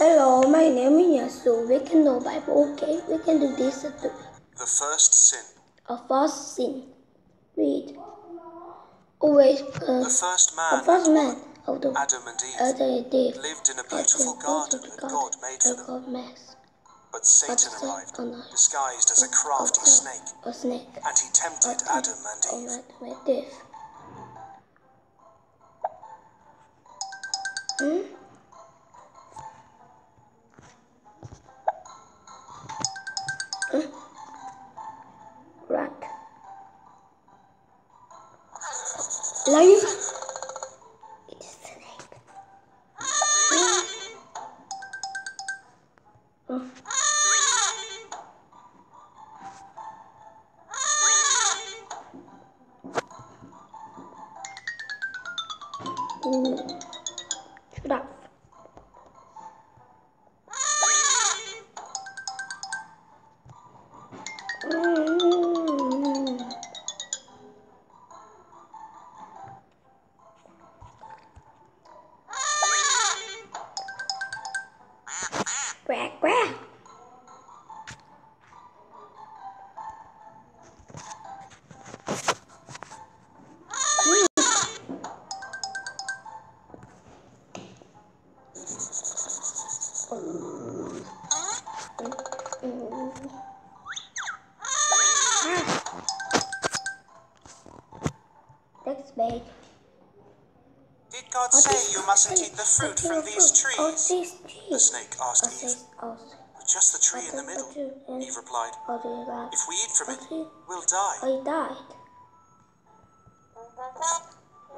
Hello, my name is Yasu. We can know Bible, okay? We can do this too. The first sin. A first sin. Read. Always uh, The first the man, first man of Adam and Eve, Adam and Eve lived in a beautiful in garden that God made for them. Made. But Satan arrived, disguised as a crafty snake, A snake. and he tempted Adam and Eve. Adam and Eve. Hmm? Lion. It the fruit from these fruit. Oh, trees? The snake asked Oh, Eve. oh, Just the tree in the middle. okay, Eve replied, oh, If we eat from it, Okay. we'll die. Oh, died.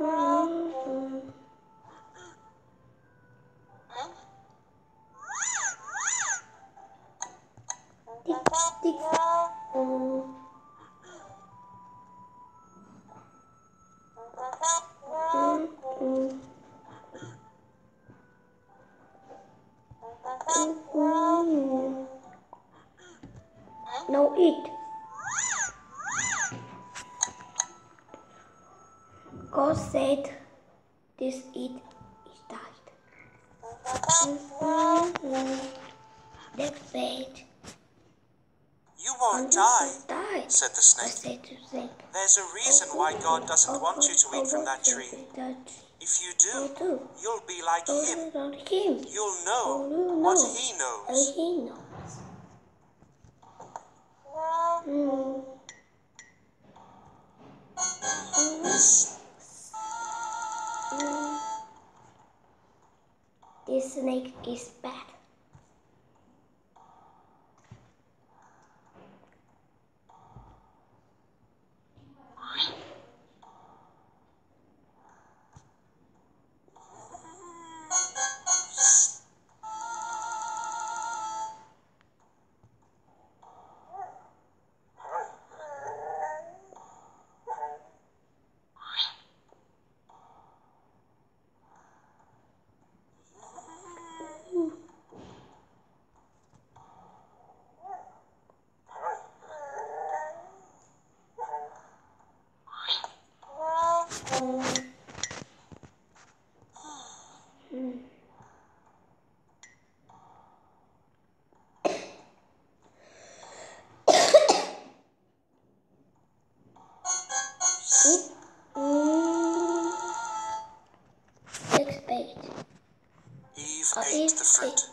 Mm-hmm. Tick, tick. Is died. Next page. You won't die, died. said the snake. said to think. There's a reason why God doesn't want you to eat from that tree. If you do, you'll be like him. You'll know what he knows. Snake is bad.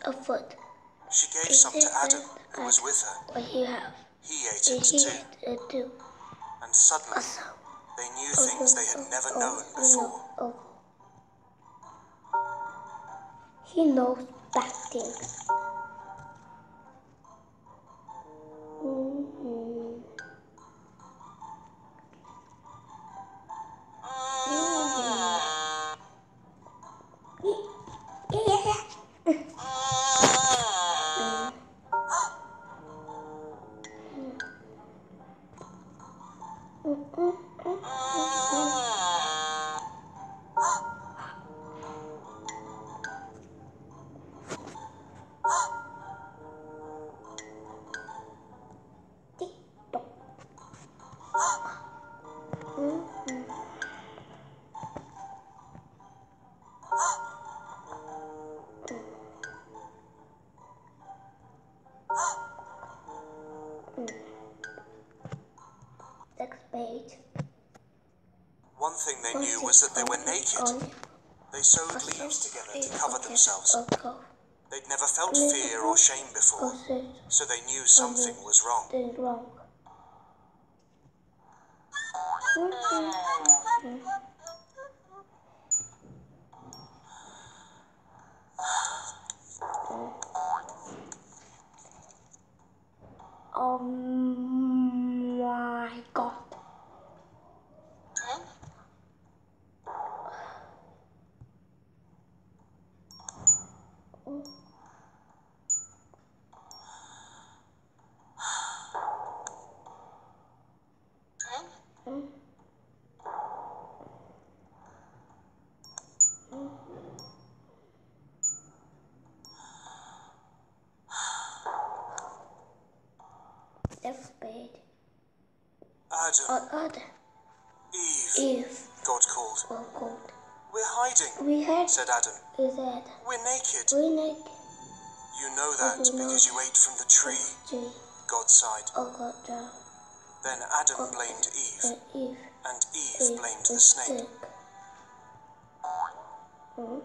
A foot. She gave Is some to Adam, who was with her. What you have? He ate He it too. had uh, two. And suddenly, Also, they knew things they had never known before. He knows bad things. Uh-uh. Thing they knew was that they were naked. They sewed leaves together to cover themselves. They'd never felt fear or shame before, so they knew something was wrong. Oh my god. Next page. Adam, Or other. Eve, If God called. or gold. We're hiding, We had said Adam. is We're naked. We're naked. You know that you know because you ate from the tree, tree God sighed. or got down Then Adam blamed Eve, and if and Eve if blamed the snake. sick. Hmm?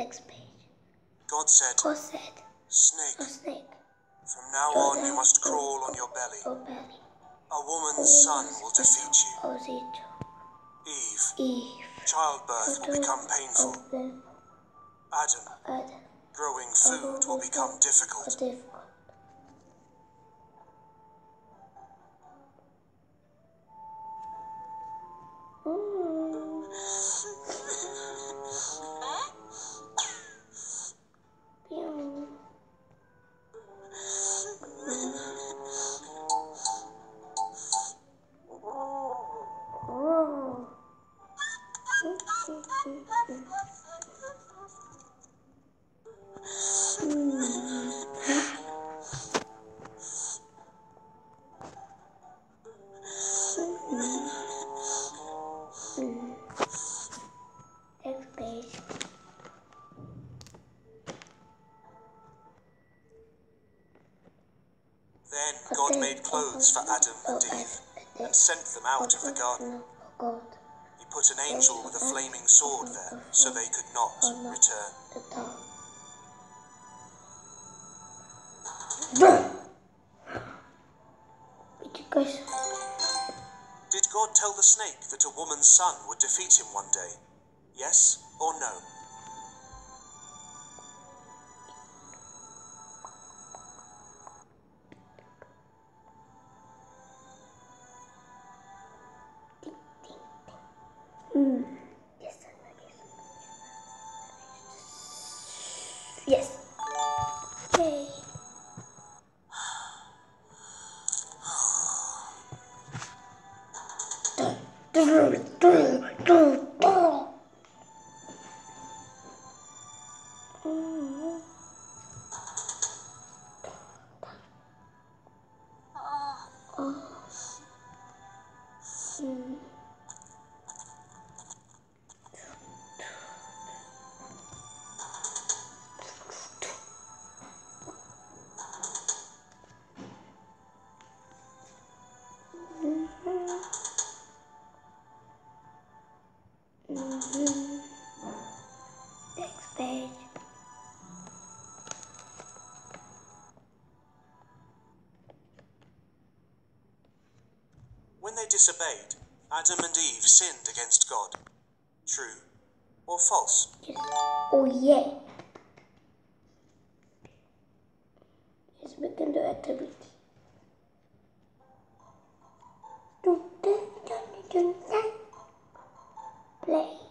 Next page. God said, God said, Snake, a snake from now on you must crawl on your belly. belly. A woman's son will defeat you. Eve, Eve. childbirth will become painful. Adam, and growing food will become difficult. Then God made clothes for Adam and Eve and sent them out of the garden. Put an angel with a flaming sword there so they could not return. Did God tell the snake that a woman's son would defeat him one day? Yes or no? Yes. Yay. Next page. When they disobeyed, Adam and Eve sinned against God. True or false? Yes. Oh yeah. Yes, we can do activity. Play.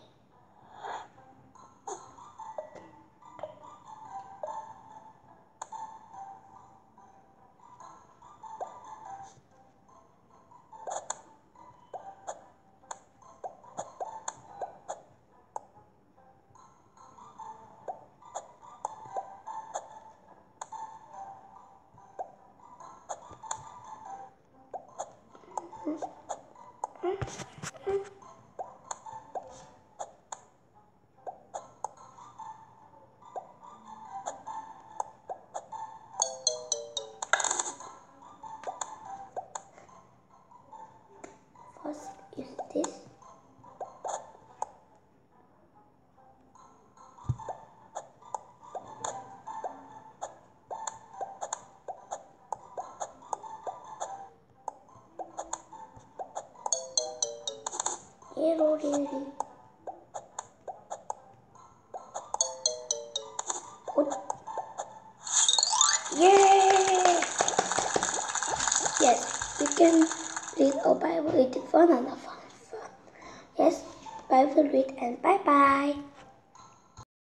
Lily. Good. Yay! Yes, we can read our Bible. It is fun and fun. Yes, Bible read and bye bye.